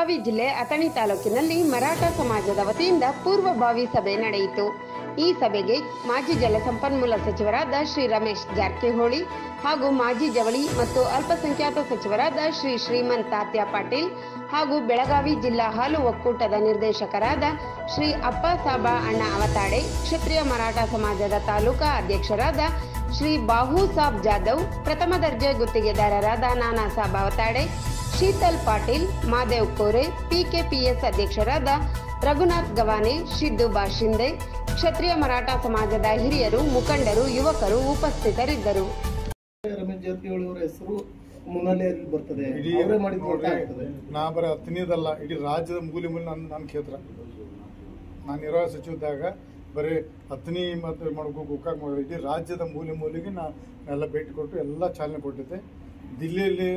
ಬೆಳಗಾವಿ ಜಿಲ್ಲೆ ಅಥಣಿ ತಾಲೂಕಿನಲ್ಲಿ ಮರಾಠ ಸಮಾಜದ ವತಿಯಿಂದ ಪೂರ್ವಭಾವಿ ಸಭೆ ನಡೆಯಿತು. ಈ ಸಭೆಗೆ ಮಾಜಿ ಜಲಸಂಪನ್ಮೂಲ ಸಚಿವರಾದ ಶ್ರೀ ರಮೇಶ್ ಜಾರಕಿಹೊಳಿ ಹಾಗೂ ಮಾಜಿ ಜವಳಿ ಮತ್ತು ಅಲ್ಪಸಂಖ್ಯಾತ ಸಚಿವರಾದ ಶ್ರೀ ಶ್ರೀಮಂತ್ ತಾತ್ಯ ಪಾಟೀಲ್ ಹಾಗೂ ಬೆಳಗಾವಿ ಜಿಲ್ಲಾ ಹಾಲು ಒಕ್ಕೂಟದ ನಿರ್ದೇಶಕರಾದ ಶ್ರೀ ಅಪ್ಪ ಸಾಬಾ ಅಣ್ಣ ಅವತಾಡೆ, ಕ್ಷತ್ರಿಯ ಮರಾಠ ಸಮಾಜದ ತಾಲೂಕಾ ಅಧ್ಯಕ್ಷರಾದ ಶ್ರೀ ಬಾಹು ಸಾಬ್ ಜಾಧವ್, ಪ್ರಥಮ ದರ್ಜೆ ಗುತ್ತಿಗೆದಾರರಾದ ನಾನಾ ಸಾಬ್ ಅವತಾಡೆ ಶೀತಲ್ ಪಾಟೀಲ್ ಮಾದೇವ್ ಕೋರೆ ಪಿಕೆಪಿಎಸ್ ಅಧ್ಯಕ್ಷರಾದ ರಘುನಾಥ್ ಗವಾನೆ ಶಿದ್ದು ಬಾಶಿಂದೆ ಕ್ಷತ್ರಿಯ ಮರಾಠ ಸಮಾಜದ ಹಿರಿಯರು ಮುಖಂಡರು ಯುವಕರು ಉಪಸ್ಥಿತರಿದ್ದರು. ರಮೇಶ್ ಜಾರಕಿಹೊಳಿ ಅವರ ಹೆಸರು ಮುನ್ನೆಲೆಯಲ್ಲಿ ಬರ್ತದೆ. ಅವರೇ ಮಾಡಿದ ನಾ ಬರೀ ಹತ್ತನೇದಲ್ಲ ಇಡೀ ರಾಜ್ಯದ ಮೂಲೆ ಮೂಲೆ ನನ್ನ ನನ್ನ ಕ್ಷೇತ್ರ. ನಾನು ಇರೋ ಸಚಿವದಾಗ ಬರೀ ಹತ್ತನೇ ಮತ್ತು ಮಾಡ್ಕೋ ಗೋಕಾಕ್ ಮಾಡಿ ಇಡೀ ರಾಜ್ಯದ ಮೂಲೆ ಮೂಲೆಗೆ ನಾ ಎಲ್ಲ ಭೇಟಿ ಕೊಟ್ಟು ಎಲ್ಲ ಚಾಲನೆ ಕೊಟ್ಟಿದ್ದೆ. ದಿಲ್ಲಿಯಲ್ಲಿ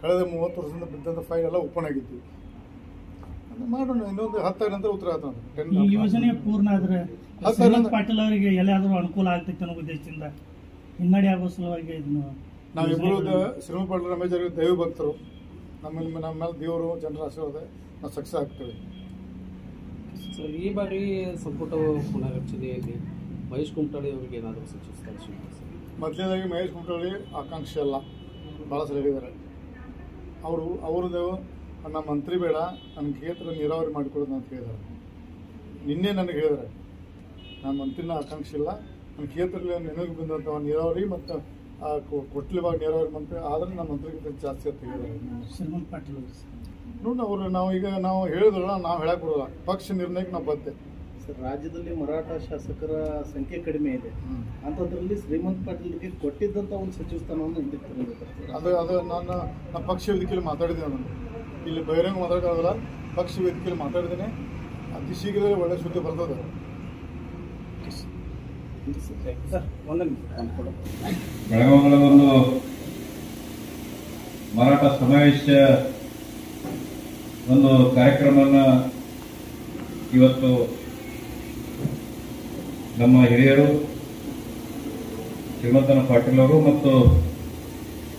ಕಳೆದ ಮೂವತ್ತು ವರ್ಷದಿಂದ ಬಿದ್ದಂಥ ಫೈಲ್ ಎಲ್ಲ ಓಪನ್ ಆಗಿತ್ತು. ಅದು ಮಾಡೋಣ ಇನ್ನೊಂದು ಹತ್ತಾರ ನಂತರ ಉತ್ತರ ಆಯ್ತು ಟೆನ್ ಈ ಯೋಜನೆ ಪೂರ್ಣ ಆದ್ರೆ ಶ್ರೀಮಂತ್ ಪಾಟೀಲ್ ಅವರಿಗೆ ಎಲ್ಲಾದ್ರೂ ಅನುಕೂಲ ಆಗ್ತೈತೆ ಅನ್ನೋ ಉದ್ದೇಶದಿಂದ ಹಿನ್ನಡೆ ಆಗೋ ಸಲುವಾಗಿ ಇದನ್ನು ನಾವಿಬ್ಬರು ಶ್ರೀಮಂತ ಪಾಟೀಲ್ ರಮೇಶ್ ಅವರಿಗೆ ದೈವ ಭಕ್ತರು. ನಮ್ಮಲ್ಲಿ ನಮ್ಮ ಮೇಲೆ ದೇವರು ಜನರ ಆಶೀರ್ವಾದ ನಾವು ಸಕ್ಸಸ್ ಆಗ್ತೇವೆ. ಸರ್ ಈ ಬಾರಿ ಸಂಪುಟ ಪುನರ್ರಚನೆಯಲ್ಲಿ ಮಹೇಶ್ ಕುಮಟಳ್ಳಿ ಅವರಿಗೆ ಏನಾದರೂ ಸೂಚಿಸ್ತಾರೆ? ಮೊದಲನೇದಾಗಿ ಮಹೇಶ್ ಕುಮಟಳ್ಳಿ ಆಕಾಂಕ್ಷಿ ಅಲ್ಲ ಭಾಳ ಸಲ ಹೇಳಿದ್ದಾರೆ ಅವರು ಅವ್ರದ್ದು ನಮ್ಮ ಮಂತ್ರಿ ಬೇಡ ನನ್ನ ಕ್ಷೇತ್ರ ನೀರಾವರಿ ಮಾಡಿಕೊಡೋದು ಅಂತ ಹೇಳಿದ್ರು ನಿನ್ನೆ ನನಗೆ ಹೇಳಿದ್ದಾರೆ ನಾನು ಮಂತ್ರಿನ ಆಕಾಂಕ್ಷೆ ಇಲ್ಲ ನನ್ನ ಕ್ಷೇತ್ರದಲ್ಲಿ ನೆನಪು ಬಂದಂಥ ನೀರಾವರಿ ಮತ್ತು ಆ ಕೊಟ್ಲಿ ಭಾಗ ನೀರಾವರಿ ಮಂತ್ರಿ ಆದರೆ ನನ್ನ ಮಂತ್ರಿಗಿಂತ ಜಾಸ್ತಿ ಅಂತ ಹೇಳಿದ್ದಾರೆ. ಶ್ರೀಮಂತ್ ಪಾಟೀಲ್ ಅವರು ನೋಡಿ ಅವರು ನಾವು ಈಗ ನಾವು ಹೇಳಿದ್ರಲ್ಲ ನಾವು ಹೇಳಕ್ಕೆ ಬರೋಲ್ಲ. ಪಕ್ಷ ನಿರ್ಣಯಕ್ಕೆ ನಾವು ಬದ್ದೆ ಸರ್ ರಾಜ್ಯದಲ್ಲಿ ಮರಾಠ ಶಾಸಕರ ಸಂಖ್ಯೆ ಕಡಿಮೆ ಇದೆ. ಅಂಥದ್ರಲ್ಲಿ ಶ್ರೀಮಂತ್ ಪಾಟೀಲ್ಗೆ ಕೊಟ್ಟಿದ್ದಂಥ ಒಂದು ಸಚಿವ ಸ್ಥಾನವನ್ನು ಹಿಂದಕ್ಕೆ ತರಬೇಕು ಅದು ಅದು ನಾನು ನಮ್ಮ ಪಕ್ಷ ವೇದಿಕೆಯಲ್ಲಿ ಮಾತಾಡಿದ್ದೇನೆ ನಾನು. ಇಲ್ಲಿ ಬಹಿರಂಗ ಮಾತಾಡೋದಲ್ಲ ಪಕ್ಷ ವೇದಿಕೆಯಲ್ಲಿ ಮಾತಾಡಿದ್ದೇನೆ. ಅತಿ ಶೀಘ್ರದಲ್ಲಿ ಒಳ್ಳೆ ಸುದ್ದಿ ಬರ್ತದೆ. ಸರ್ ಒಂದೇ ನಿಮಿಷ. ಅನ್ಕೊಳ್ಳಿ. ಬೆಳಗಾವಿಗಳ ಒಂದು ಮರಾಠ ಸಮಾವೇಶ ಒಂದು ಕಾರ್ಯಕ್ರಮವನ್ನು ಇವತ್ತು ನಮ್ಮ ಹಿರಿಯರು ಶ್ರೀಮಂತನ ಪಾಟೀಲ್ ಅವರು ಮತ್ತು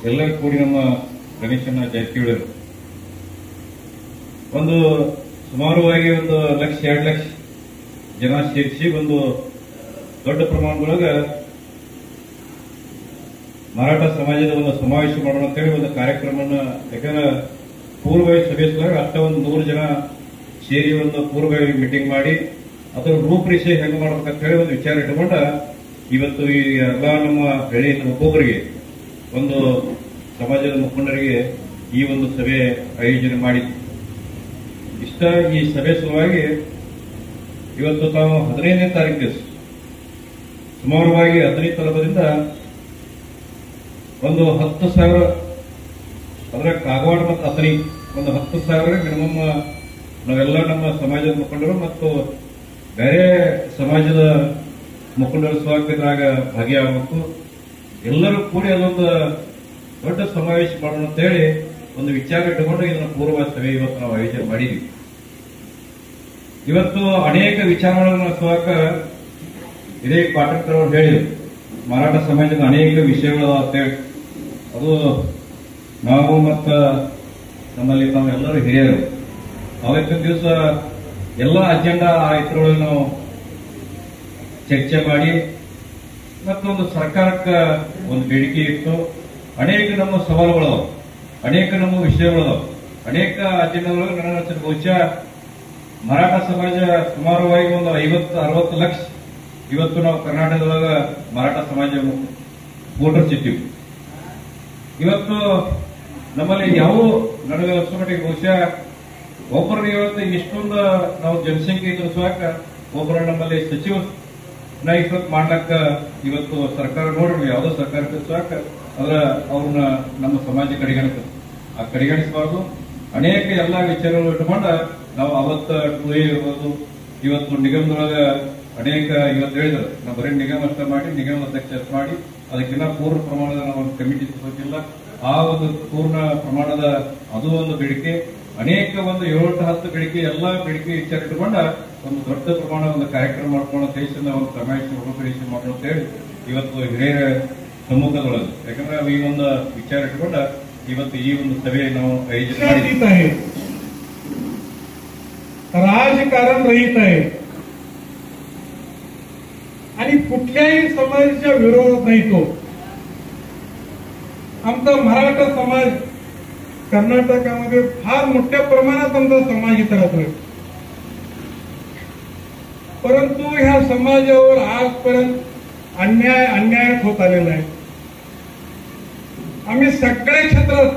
ಎಲ್ಲರೂ ಕೂಡಿ ನಮ್ಮ ಗಣೇಶನ ಜಾರಕಿಹೊಳಿ ಅವರು ಒಂದು ಸುಮಾರುವಾಗಿ ಒಂದು ಲಕ್ಷ, ಎರಡು ಲಕ್ಷ ಜನ ಸೇರಿಸಿ ಒಂದು ದೊಡ್ಡ ಪ್ರಮಾಣದೊಳಗ ಮರಾಠ ಸಮಾಜದ ಒಂದು ಸಮಾವೇಶ ಮಾಡೋಣ ಅಂತೇಳಿ ಒಂದು ಕಾರ್ಯಕ್ರಮನ ಯಾಕಂದ್ರೆ ಪೂರ್ವಭಾವಿ ಸಭೆ ಅಷ್ಟ ಒಂದು ನೂರು ಜನ ಸೇರಿ ಒಂದು ಪೂರ್ವಭಾವಿ ಮೀಟಿಂಗ್ ಮಾಡಿ ಅದರ ರೂಪರೇಷೆ ಹೆಂಗ್ ಮಾಡ್ಬೇಕಂತ ಹೇಳಿ ಒಂದು ವಿಚಾರ ಇಟ್ಕೊಂಡ ಇವತ್ತು ಈ ಎಲ್ಲ ನಮ್ಮ ಬೆಳೆ ಒಬ್ಬೊಬ್ಬರಿಗೆ ಒಂದು ಸಮಾಜದ ಮುಖಂಡರಿಗೆ ಈ ಒಂದು ಸಭೆ ಆಯೋಜನೆ ಮಾಡಿತ್ತು ಇಷ್ಟ ಈ ಸಭೆ ಸಲುವಾಗಿ ಇವತ್ತು ತಾವು ಹದಿನೈದನೇ ತಾರೀಕು ದಿವಸ, ಸುಮಾರವಾಗಿ ಹದಿನೈದು ತಲುಪದಿಂದ ಒಂದು ಹತ್ತು ಸಾವಿರ, ಅಂದ್ರೆ ಕಾಗವಾಡ ಮತ್ತು ಅತನಿ ಒಂದು ಹತ್ತು ಸಾವಿರ ಮಿನಿಮಮ್ ನಾವೆಲ್ಲ ನಮ್ಮ ಸಮಾಜದ ಮುಖಂಡರು ಮತ್ತು ಬೇರೆ ಸಮಾಜದ ಮುಖಂಡರು ಸ್ವಾಗತರಾಗ ಭಾಗಿಯಾಗಬೇಕು. ಎಲ್ಲರೂ ಕೂಡಿ ಅದೊಂದು ದೊಡ್ಡ ಸಮಾವೇಶ ಮಾಡೋಣ ಅಂತೇಳಿ ಒಂದು ವಿಚಾರ ಇಟ್ಟುಕೊಂಡು ಇದನ್ನ ಪೂರ್ವ ಸಭೆ ಇವತ್ತು ನಾವು ಆಯೋಜನೆ ಮಾಡಿದ್ವಿ. ಇವತ್ತು ಅನೇಕ ವಿಚಾರಗಳನ್ನು ಸ್ವಾಗ ಇದೇ ಅವರು ಹೇಳಿದರು. ಮರಾಠ ಸಮಾಜದ ಅನೇಕ ವಿಷಯಗಳು ಅಂತ ಹೇಳಿ. ಅದು ನಾವು ಮತ್ತು ನಮ್ಮಲ್ಲಿ ನಾವೆಲ್ಲರೂ ಹಿರಿಯರು. ಅವತ್ತಿನ ದಿವಸ ಎಲ್ಲ ಅಜೆಂಡಾ ಆ ಚರ್ಚೆ ಮಾಡಿ ಮತ್ತೊಂದು ಸರ್ಕಾರಕ್ಕೆ ಒಂದು ಬೇಡಿಕೆ ಇತ್ತು. ಅನೇಕ ನಮ್ಮ ಸವಾಲುಗಳು, ಅನೇಕ ನಮ್ಮ ವಿಷಯಗಳು, ಅನೇಕ ಅಜೆಂಡಾದೊಳಗೆ ನನ್ನ ಬಹುಶಃ ಮರಾಠ ಸಮಾಜ ಸುಮಾರುವಾಗಿ ಒಂದು ಐವತ್ತು, ಅರವತ್ತು ಲಕ್ಷ ಇವತ್ತು ನಾವು ಕರ್ನಾಟಕದೊಳಗ ಮರಾಠ ಸಮಾಜ ವೋಟರ್ಸ್ ಇವತ್ತು ನಮ್ಮಲ್ಲಿ ಯಾವ ನಡುವೆ ಅನಿಸೋ ಮಟ್ಟಿಗೆ ಬಹುಶಃ ಒಬ್ಬರು ಇವತ್ತು ಇಷ್ಟೊಂದು ನಾವು ಜನಸಂಖ್ಯೆ ಇದ್ರು ಸಾಕ ಒಬ್ಬರು ನಮ್ಮಲ್ಲಿ ಸಚಿವ ನಾ ಮಾಡ್ಲಕ್ಕ ಇವತ್ತು ಸರ್ಕಾರ ನೋಡ್ರಿ ಯಾವುದೋ ಸರ್ಕಾರ ಸಾಕ ಅದ್ರ ಅವ್ರನ್ನ ನಮ್ಮ ಸಮಾಜ ಕಡೆಗಣಿಸ್ತದೆ ಆ ಕಡೆಗಣಿಸಬಾರ್ದು. ಅನೇಕ ಎಲ್ಲ ವಿಚಾರಗಳು ಇಟ್ಕೊಂಡ ನಾವು ಅವತ್ತ ಟೂ ಎ ಇರ್ಬೋದು, ಇವತ್ತು ನಿಗಮದೊಳಗ ಅನೇಕ ಇವತ್ತು ಹೇಳಿದ್ರು. ನಾವು ಬರೀ ನಿಗಮ ಅಷ್ಟ ಮಾಡಿ, ನಿಗಮ ಅಧ್ಯಕ್ಷ ಮಾಡಿ ಅದಕ್ಕೆಲ್ಲ ಪೂರ್ಣ ಪ್ರಮಾಣದ ನಾವು ಕಮಿಟಿ ಆ ಒಂದು ಪೂರ್ಣ ಪ್ರಮಾಣದ ಅದು ಒಂದು ಬೇಡಿಕೆ. ಅನೇಕ ಒಂದು ಏಳು ಹತ್ತು ಬೇಡಿಕೆ ಎಲ್ಲ ಬೇಡಿಕೆ ವಿಚಾರ ಇಟ್ಕೊಂಡ ಒಂದು ದೊಡ್ಡ ಪ್ರಮಾಣ ಒಂದು ಕಾರ್ಯಕ್ರಮ ಮಾಡ್ಕೊಂಡು ದೇಶದ ಒಂದು ಸಮಾವೇಶ ರೂಪರೇಷೆ ಮಾಡೋಣ ಅಂತ ಹೇಳಿ ಇವತ್ತು ಹಿರಿಯರ ಸಮ್ಮುಖದೊಳಗೆ ಯಾಕಂದ್ರೆ ಈ ಒಂದು ವಿಚಾರ ಇಟ್ಕೊಂಡ ಇವತ್ತು ಈ ಒಂದು ಸಭೆ ನಾವು ಆಯೋಜನೆ ಮಾಡಿದ್ದೀವಿ राजकारण रहित आहे आणि कुठल्याही समाजाच्या विरोधात नाही तो आमचा मराठा समाज कर्नाटकामध्ये फार मोठ्या प्रमाणात आमचा समाज इथं राहतोय. परंतु ह्या समाजावर आजपर्यंत अन्याय अन्यायच होत आलेला आहे. आम्ही सगळ्या क्षेत्रात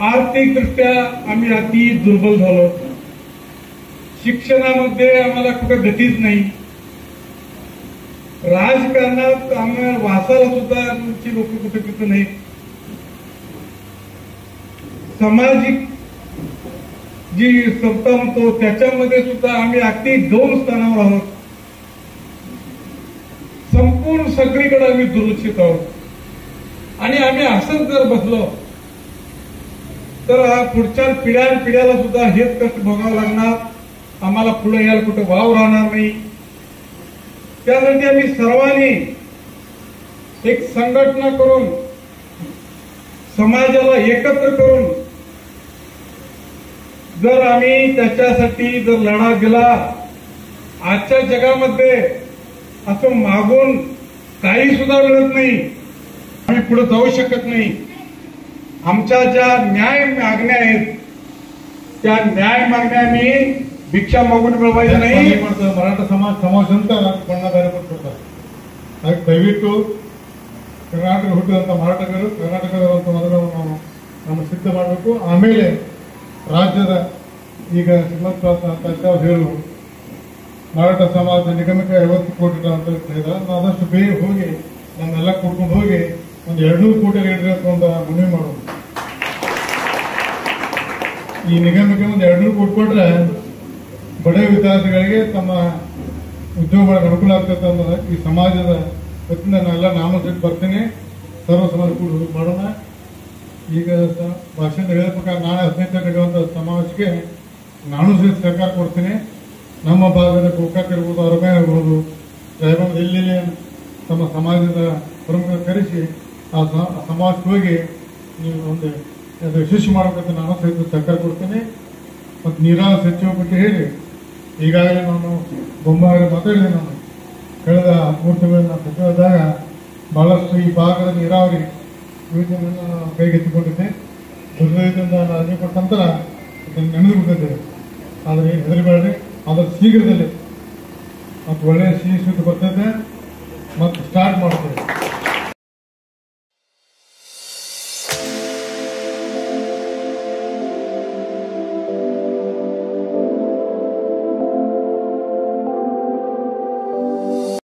आर्थिकदृष्ट्या आम्ही अति दुर्बल झालो. शिक्षणामध्ये आम्हाला कुठं गतीच नाही. राजकारणात आम्हाला वाचायला सुद्धा आमची लोक कुठे कुठे नाही सामाजिक जी संस्था म्हणतो त्याच्यामध्ये सुद्धा आम्ही अगदी दोन स्थानावर आहोत. संपूर्ण सगळीकडे आम्ही दुर्लक्षित आहोत. आणि आम्ही असंच जर बसलो तर पुढच्या पिढ्या पिढ्याला सुद्धा हेच कष्ट भोगावं लागणार. आम्हाला पुढे यायला कुठं वाव राहणार नाही. त्यासाठी आम्ही सर्वांनी एक संघटना करून समाजाला एकत्र करून जर आम्ही त्याच्यासाठी जर लढा दिला आजच्या जगामध्ये असं मागून काही सुद्धा मिळत नाही आम्ही पुढे जाऊ शकत नाही आमच्या ज्या न्याय मागण्या आहेत त्या न्याय मागण्या आम्ही भिक्षा मागून मिळवायच्या नाही ಮಾಡ್ತಾರೆ ಮರಾಠ ಸಮಾಜ ಸಮಾಜ ಅಂತ ಬಣ್ಣದಾರಿ ಕೊಡ್ತಾರೆ ಅದಕ್ಕೆ ದಯವಿಟ್ಟು ಕರ್ನಾಟಕ ಹುಟ್ಟಿದಂತ ಮರಾಠಕರು ಕರ್ನಾಟಕದಂತ ಮೊದಲು ನಾವು ನಮ್ಮ ಸಿದ್ಧ ಮಾಡಬೇಕು ಆಮೇಲೆ ರಾಜ್ಯದ ಈಗ ಶ್ರೀಮಂತ ಅವ್ರು ಹೇಳು ಮರಾಠ ಸಮಾಜ ನಿಗಮಕ್ಕೆ ಐವತ್ತು ಕೋಟಿ ಅಂತ ಹೇಳಿದ್ರೆ ನಾವು ಆದಷ್ಟು ಬೇಗ ಹೋಗಿ ನನ್ನೆಲ್ಲ ಕೊಟ್ಕೊಂಡು ಹೋಗಿ ಒಂದು ಎರಡ್ನೂರು ಕೋಟಿ ಇಡ್ರಿ ಅಂತ ಒಂದು ಮನವಿ ಮಾಡೋದು. ಈ ನಿಗಮಕ್ಕೆ ಒಂದು ಎರಡ್ನೂರು ಕೋಟಿ ಕೊಟ್ರೆ ಬಡ ವಿದ್ಯಾರ್ಥಿಗಳಿಗೆ ತಮ್ಮ ಉದ್ಯೋಗ ಮಾಡಕ್ಕೆ ಅನುಕೂಲ ಆಗ್ತದೆ ಅನ್ನೋದು ಈ ಸಮಾಜದ ವತಿಯಿಂದ ನಾನೆಲ್ಲ ನಾಮ ಸಿಟ್ಟು ಬರ್ತೀನಿ. ಸರ್ವ ಸಮಾಜ ಕೂಡ ಮಾಡೋಣ. ಈಗ ಭಾಷಣ ಹೇಳಿದ ಪ್ರಕಾರ ನಾಳೆ ಹದಿನೈದು ಒಂದು ಸಮಾವೇಶಕ್ಕೆ ನಾನು ಸಹಿತ ಸರ್ಕಾರ ಕೊಡ್ತೀನಿ. ನಮ್ಮ ಭಾಗದ ಗೋಕಾಕ್ ಇರ್ಬೋದು ಅರಮೆ ಇರ್ಬೋದು ಸಾಹೇಬ್ ಇಲ್ಲಿ ತಮ್ಮ ಸಮಾಜದ ಪ್ರಮುಖ ಕರೆಸಿ ಆ ಸಮಾಜಕ್ಕೆ ಹೋಗಿ ನೀವು ಒಂದು ಅದು ಯಶಸ್ವಿ ಮಾಡಬೇಕಂತ ನಾನು ಸಹಿತ ಸರ್ಕಾರ ಕೊಡ್ತೀನಿ. ಮತ್ತು ನೀರಾವರಿ ಸಚಿವ ಬಗ್ಗೆ ಹೇಳಿ. ಈಗಾಗಲೇ ನಾನು ಬೊಮ್ಮಾಯಿ ಮಾತಾಡಿದೆ ನಾನು. ಕಳೆದ ಮೂರು ತಿಂಗಳ ಬಹಳಷ್ಟು ಈ ಭಾಗದ ನೀರಾವರಿ ಯೋಜನೆಯನ್ನು ನಾನು ಕೈಗೆತ್ತಿಕೊಂಡಿದ್ದೆ ದುರ್ದೈವದಿಂದ ನಾನು ಅರ್ಜಿ ಕೊಟ್ಟ ನಂತರ ನೆನೆದು ಬಿಟ್ಟಿದ್ದೇವೆ ಆದರೆ ಹೆದರಿಬೇಡ್ರಿ ಅದರ ಶೀಘ್ರದಲ್ಲಿ ಮತ್ತು ಒಳ್ಳೆಯ ಸಿಹಿ ಸುದ್ದಿ ಬರ್ತೈತೆ ಮತ್ತು ಸ್ಟಾರ್ಟ್ ಮಾಡ್ತೇವೆ